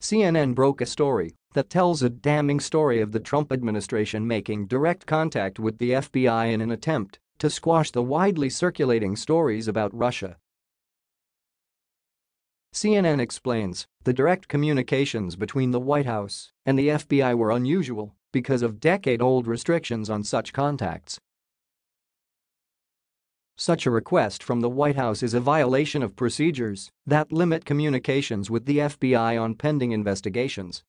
CNN broke a story that tells a damning story of the Trump administration making direct contact with the FBI in an attempt to squash the widely circulating stories about Russia. CNN explains the direct communications between the White House and the FBI were unusual because of decade-old restrictions on such contacts. Such a request from the White House is a violation of procedures that limit communications with the FBI on pending investigations.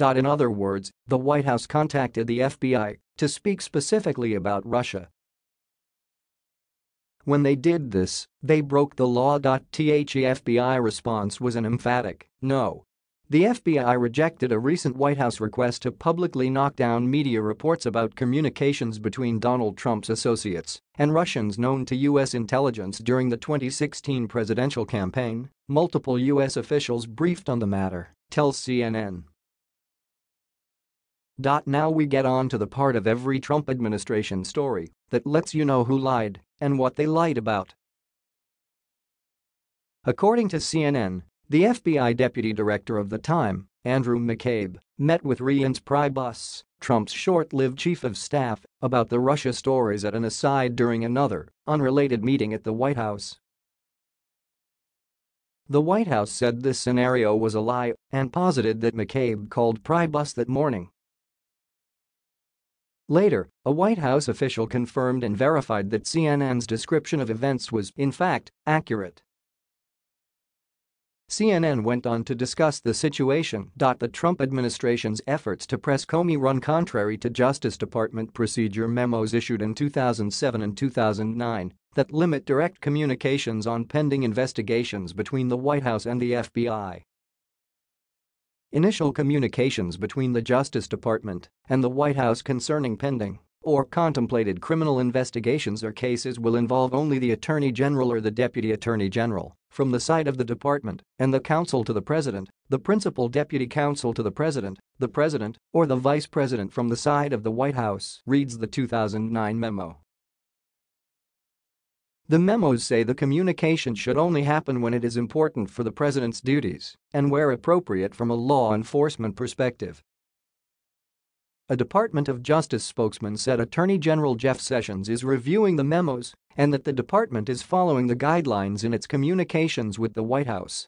In other words, the White House contacted the FBI to speak specifically about Russia. When they did this, they broke the law. The FBI response was an emphatic no. The FBI rejected a recent White House request to publicly knock down media reports about communications between Donald Trump's associates and Russians known to U.S. intelligence during the 2016 presidential campaign, multiple U.S. officials briefed on the matter, tells CNN. Now we get on to the part of every Trump administration story that lets you know who lied and what they lied about. According to CNN, the FBI deputy director of the time, Andrew McCabe, met with Reince Priebus, Trump's short-lived chief of staff, about the Russia stories at an aside during another, unrelated meeting at the White House. The White House said this scenario was a lie and posited that McCabe called Priebus that morning. Later, a White House official confirmed and verified that CNN's description of events was, in fact, accurate. CNN went on to discuss the situation. The Trump administration's efforts to press Comey run contrary to Justice Department procedure memos issued in 2007 and 2009 that limit direct communications on pending investigations between the White House and the FBI. Initial communications between the Justice Department and the White House concerning pending or contemplated criminal investigations or cases will involve only the Attorney General or the Deputy Attorney General from the side of the department and the counsel to the president, the principal deputy counsel to the president, the president, or the vice president from the side of the White House, reads the 2009 memo. The memos say the communication should only happen when it is important for the president's duties and where appropriate from a law enforcement perspective. A Department of Justice spokesman said Attorney General Jeff Sessions is reviewing the memos and that the department is following the guidelines in its communications with the White House.